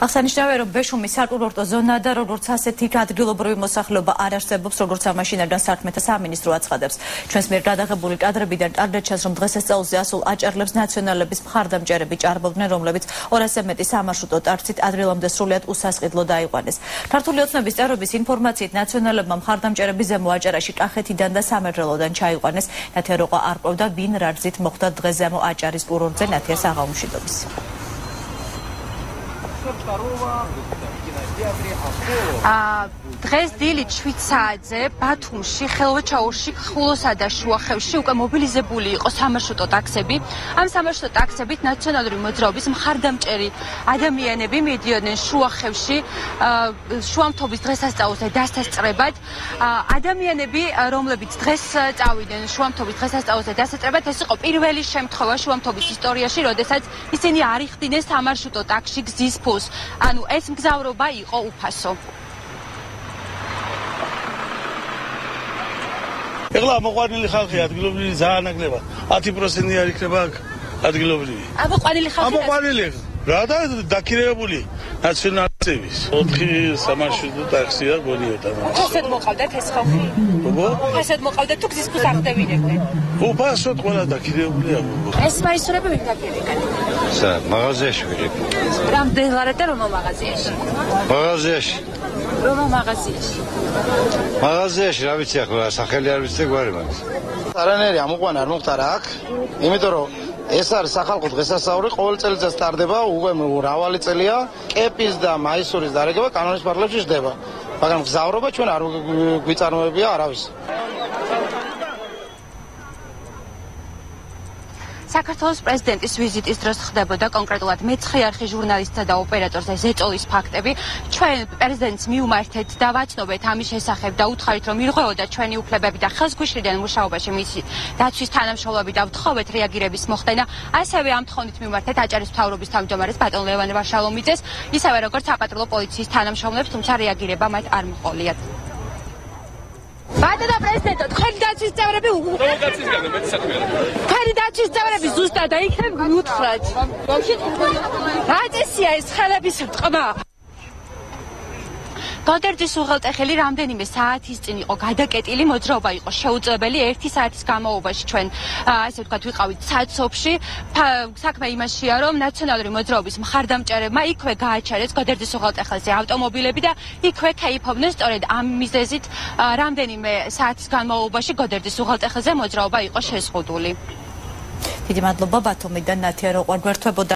აღსანიშნავია, რომ ბეშუმის საკურორტო ზონა და როგორც ასეთი ადგილობრივი მოსახლეობა არ არსებობს, როგორც ამაშინებიდან საქმეთა სამინისტრო აცხადებს. ჩვენს მიერ გადაღებული კადრებიდან კარდაჩას რომ დღესასწაულზე ასულ აჭარლებს ნაციონალების მხარდამჭერები ჭარბობდნენ, რომლებიც 200-ზე მეტი სამარშრუტო ტარცით ადრილამდე სრულიად უსასყიდლო დაიყვანეს. ქართული ოცნების წევრების ინფორმაციით ნაციონალებმა მხარდამჭერები ზემო აჭარაში კახეთიდან და სამეგრელოდან ჩაიყვანეს. ნათეროყა არ ყვევდა ვინ რარძით მოხდა დღეს ზემო აჭარის კურორტზე ნათიას 22 августа. დღეს დილით 7 საათზე ბათუმში, ხელვაჩაურში, ხულოსა და შუახევში უკვე მობილიზებული იყო სამარშრუტო ტაქსები. ამ სამარშრუტო ტაქსებით ნაციონალური მოძრაობის მხარდამჭერი ადამიანები მიდიოდნენ შუახევში შუამთობის დღესასწაულზე დასასწრებად. ადამიანები, რომლებიც დღეს წავიდნენ შუამთობის დღესასწაულზე დასასწრებად, ეს იყო პირველი შემთხვევა შუამთობის ისტორიაში, როდესაც ისინი არიხდნენ სამარშრუტო ტაქსში გზის ფულს. ანუ ეს მგზავრობა იყო უფასო. ეხლა მოყვანილი ხალხი ადგილობრივი ძალიან აკნება 10%-ი არ იქნება აქ ადგილობრივი. ამოყვანილი ხალხი ამოყვანილი რა და დაქირეებული? ნაციონალისტების. 4 სამარშრუტო ტაქსია გონიოდა მას ასეთ მოყავდათ ეს ხალხი ბობო ასეთ მოყავდათ თუ გზის ფულს აღდებინებდნენ უფასოდ ყველა დაქირეებულია ბობო ეს მაისურები ვინ დაქირებენ სა მაღაზიაში ვიყიდ რამდენ ლარეთ და რომელ მაღაზიაში? მაღაზიაში. რომელ მაღაზიაში? მაღაზიაში რა ვიცი ახლა სახელი არ ვიცი გვარი მაგას არანაირი ამოყვანა არ მოხდარა აქ. იმიტომ რომ ეს არის სახალხო დღესასწაული ყოველ წელიწად სტარდება უკვე მრავალი წელია კეპის და მაისურის დარეგება კანონის პარლამენტში ხდება მაგრამ გზავრობა ჩვენ არ გვიწარმოებია არავის საქართველოს პრეზიდენტის ვიზიტის დროს ხდებოდა კონკრეტულად მეცხრე არხი ჟურნალისტთა და ოპერატორზე ზეწოლის ფაქტები. ჩვენ პრეზიდენტს მიუმართეთ და ვაცნობეთ ამის შესახებ და უთხარით რომ ირღვეოდა ჩვენი უფლებები და ხელსგვიშრიდან მუშაობაში მისი დაცვის თანამშრომლები და ვთხოვეთ რეაგირების მოხდენა. ასევე ამ თხოვნით მიუმართეთ აჭარის მთავრობის თავმჯდომარეს ბატონ ლევან ვაშალომიძეს, ისევე როგორც საპატრულო პოლიციის თანამშრომლებს, თუმცა რეაგირება მათ არ მოყოლიათ. ბატონო პრეზიდენტო, თქვენი დაცვის წევრები პროვოკაციისგან მეც საქმეა. თქვენი დაცვის წევრები ზუსტად აი იქნებ უთხრათ. რა წესია ეს ხელების რტყმა? გოდერძის უღელტეხილი რამდენიმე საათის წინ იყო გადაკეტილი მოძრაობა იყო შეუძლებელი ერთი საათის განმავლობაში ჩვენ ასე ვთქვათ ვიყავით საცობში საქმე იმაშია რომ ნაციონალური მოძრაობის მხარდამჭერებმა იქვე გააჩერეს გოდერძის უღელტეხილზე ავტომობილები და იქვე ქეიფობდნენ სწორედ ამ მიზეზით რამდენიმე საათის განმავლობაში გოდერძის უღელტეხილზე მოძრაობა იყო შეზღუდული. დიდი მადლობა ბათუმიდან ნათია როყვა გვერდებოდა